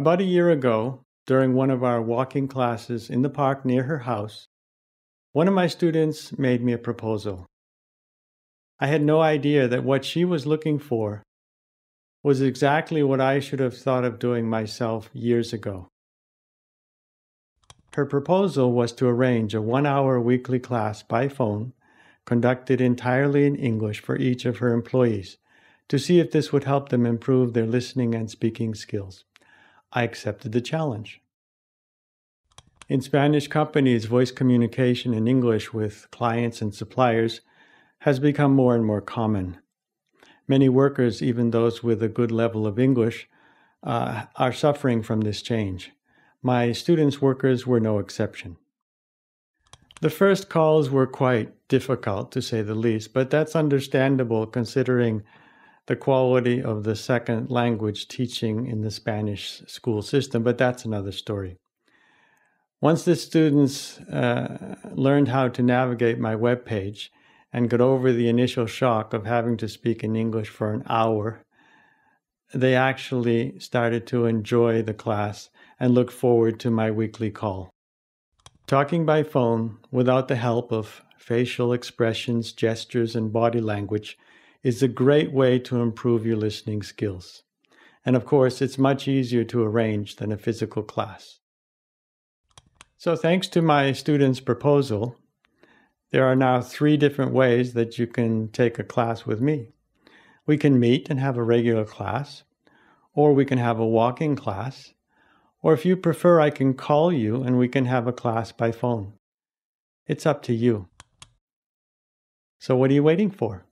About a year ago, during one of our walking classes in the park near her house, one of my students made me a proposal. I had no idea that what she was looking for was exactly what I should have thought of doing myself years ago. Her proposal was to arrange a one hour weekly class by phone, conducted entirely in English for each of her employees, to see if this would help them improve their listening and speaking skills. I accepted the challenge. In Spanish companies, voice communication in English with clients and suppliers has become more and more common. Many workers, even those with a good level of English, uh, are suffering from this change. My students' workers were no exception. The first calls were quite difficult, to say the least, but that's understandable considering the quality of the second language teaching in the Spanish school system, but that's another story. Once the students uh, learned how to navigate my web page and got over the initial shock of having to speak in English for an hour, they actually started to enjoy the class and look forward to my weekly call. Talking by phone without the help of facial expressions, gestures, and body language is a great way to improve your listening skills. And of course, it's much easier to arrange than a physical class. So, thanks to my student's proposal, there are now three different ways that you can take a class with me. We can meet and have a regular class, or we can have a walk in class, or if you prefer, I can call you and we can have a class by phone. It's up to you. So, what are you waiting for?